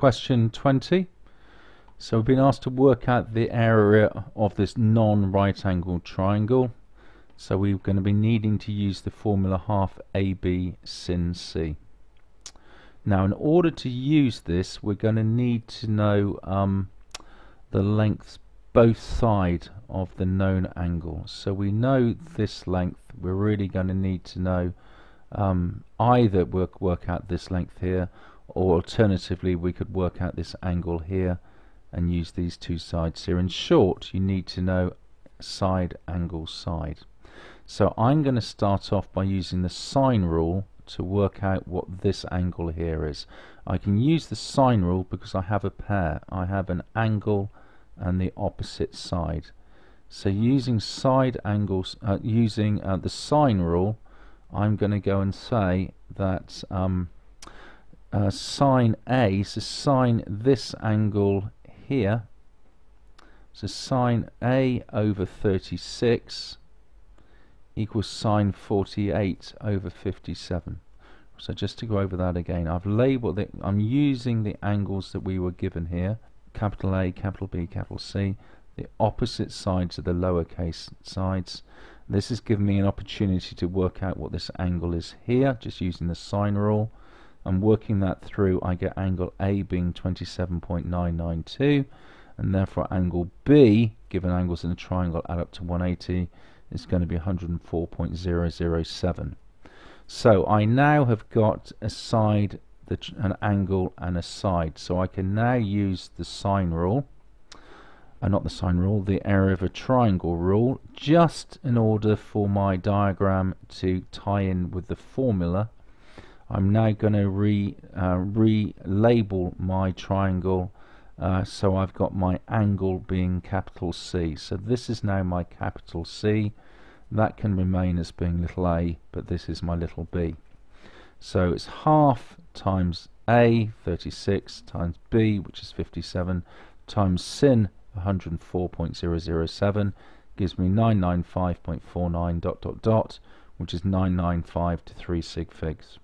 question 20. So we've been asked to work out the area of this non-right angled triangle. So we're going to be needing to use the formula half AB sin C. Now in order to use this we're going to need to know um, the lengths both side of the known angle. So we know this length, we're really going to need to know um, either work, work out this length here or alternatively we could work out this angle here and use these two sides here. In short you need to know side angle side. So I'm going to start off by using the sine rule to work out what this angle here is. I can use the sine rule because I have a pair. I have an angle and the opposite side. So using side angles, uh, using uh, the sine rule, I'm going to go and say that um, uh, sine A, so sine this angle here, so sine A over 36 equals sine 48 over 57. So just to go over that again, I've labeled it, I'm using the angles that we were given here, capital A, capital B, capital C, the opposite sides of the lowercase sides. This has given me an opportunity to work out what this angle is here, just using the sine rule. And working that through, I get angle A being 27.992, and therefore angle B, given angles in a triangle add up to 180, is going to be 104.007. So I now have got a side, an angle and a side. So I can now use the sine rule, uh, not the sine rule, the area of a triangle rule, just in order for my diagram to tie in with the formula. I'm now going to re, uh, relabel my triangle uh, so I've got my angle being capital C. So this is now my capital C. That can remain as being little a, but this is my little b. So it's half times a, 36, times b, which is 57, times sin, 104.007, gives me 995.49 dot dot dot, which is 995 to 3 sig figs.